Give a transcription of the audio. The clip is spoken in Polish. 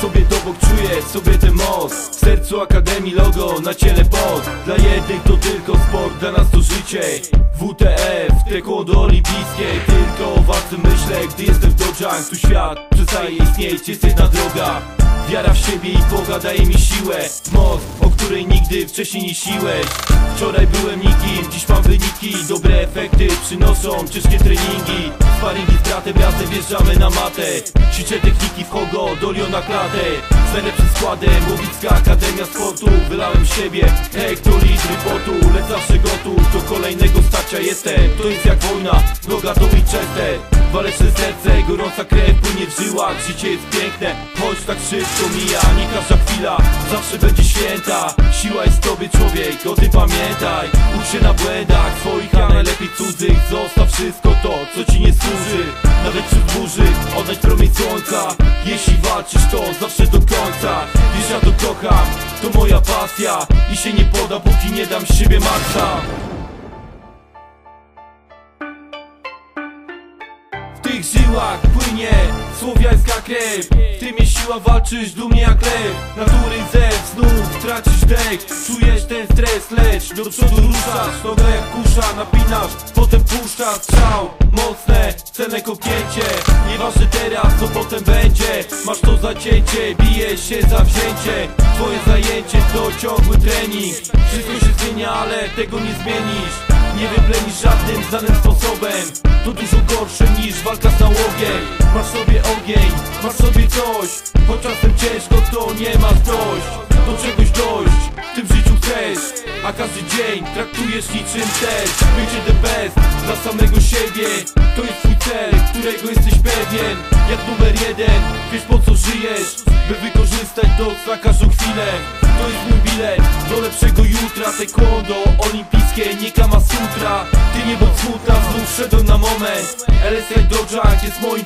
sobie to bok czuję sobie ten moc W sercu Akademii logo, na ciele pot Dla jednych to tylko sport, dla nas to życie. WTF, taekwondo olimpijskie. Tylko o walce myślę, gdy jestem w Tu świat przestaje istnieć, jest jedna droga Wiara w siebie i Boga daje mi siłę. Moc, o której nigdy wcześniej nie siłeś. Wczoraj byłem nikim, dziś mam wyniki. Dobre efekty przynoszą ciężkie treningi. Sparingi z bratem, wjeżdżamy na matę. Ćwiczę techniki w Hogo, dolio na klatę. Z najlepszym składem, Łowicka Akademia Sportu. Wylałem siebie, hektolitry potu. Lecz zawsze gotów, do kolejnego starcia. Jestem To jest jak wojna, droga to Winchester Waleczne serce, gorąca krew płynie w żyłach. Życie jest piękne, choć tak szybko mija Nie każda chwila, zawsze będzie święta Siła jest w tobie człowiek, o tym pamiętaj. Ucz się na błędach swoich, a najlepiej cudzych. Zostaw wszystko to, co ci nie służy. Nawet wśród burzy, oddać promień słońca. Jeśli walczysz to zawsze do końca. Wiesz ja to kocham, to moja pasja. I się nie poda, póki nie dam z siebie maksa Tych żyłach płynie słowiańska krew. Tym jest siła, walczysz dumnie jak lew. Natury zew, znów tracisz dech. Czujesz ten stres, lecz do przodu ruszasz. Noga jak kusza, napinasz, potem puszczasz strzał. Mocne, cenne kopnięcie. Nieważne teraz, co potem będzie. Masz to zacięcie, bijesz się za wzięcie. Twoje zajęcie to ciągły trening. Wszystko się zmienia, ale tego nie zmienisz nie wyplenisz żadnym znanym sposobem. To dużo gorsze niż walka z nałogiem. Masz sobie ogień, masz sobie coś. Choć czasem ciężko to nie masz dość. Do czegoś dojść, w tym życiu chcesz. A każdy dzień traktujesz niczym test Bycie the best dla samego siebie. To jest twój cel, którego jesteś pewien. Jak numer jeden, wiesz po co żyjesz By wykorzystać na każdą chwilę To jest mój bilet do lepszego jutra. Taekwondo, olimpijskie, nie Kama Sutra. Ty nie bądź smutna, znów szedłem na moment. LSI Dojang jest moim